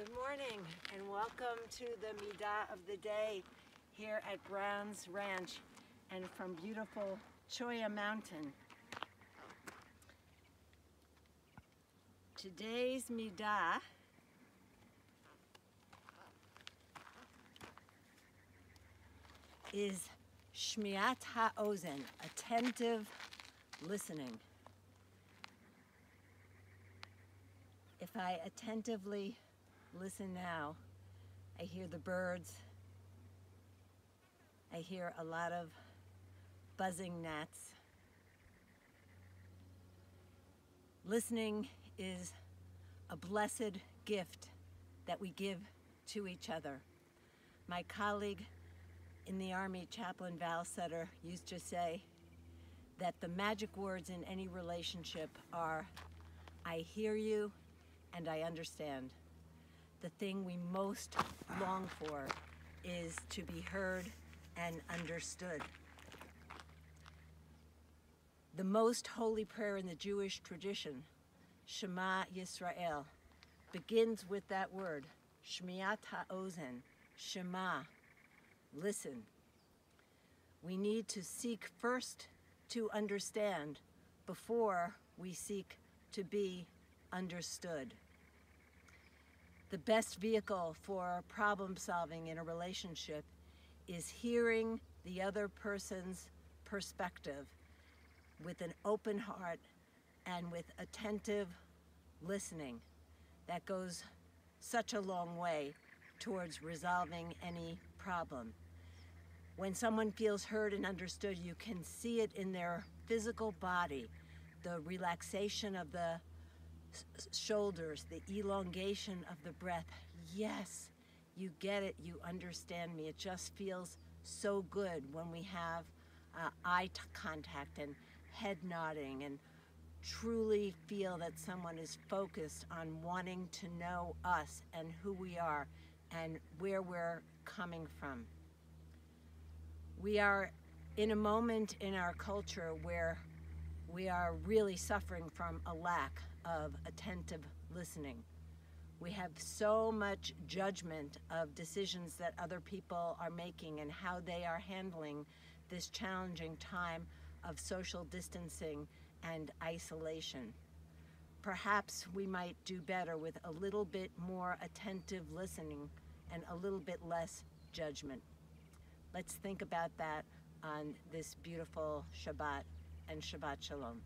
Good morning and welcome to the Midah of the day here at Brown's Ranch and from beautiful Cholla Mountain. Today's Midah is Shmiat HaOzen, attentive listening. If I attentively listen now, I hear the birds. I hear a lot of buzzing gnats. Listening is a blessed gift that we give to each other. My colleague in the Army, Chaplain Val Sutter, used to say that the magic words in any relationship are, I hear you and I understand. The thing we most long for is to be heard and understood. The most holy prayer in the Jewish tradition, Shema Yisrael, begins with that word, Shmiat HaOzen, Shema, listen. We need to seek first to understand before we seek to be understood. The best vehicle for problem solving in a relationship is hearing the other person's perspective with an open heart and with attentive listening. That goes such a long way towards resolving any problem. When someone feels heard and understood, you can see it in their physical body, the relaxation of the shoulders, the elongation of the breath. Yes, you get it, you understand me. It just feels so good when we have uh, eye contact and head nodding and truly feel that someone is focused on wanting to know us and who we are and where we're coming from. We are in a moment in our culture where we are really suffering from a lack of attentive listening. We have so much judgment of decisions that other people are making and how they are handling this challenging time of social distancing and isolation. Perhaps we might do better with a little bit more attentive listening and a little bit less judgment. Let's think about that on this beautiful Shabbat and Shabbat Shalom.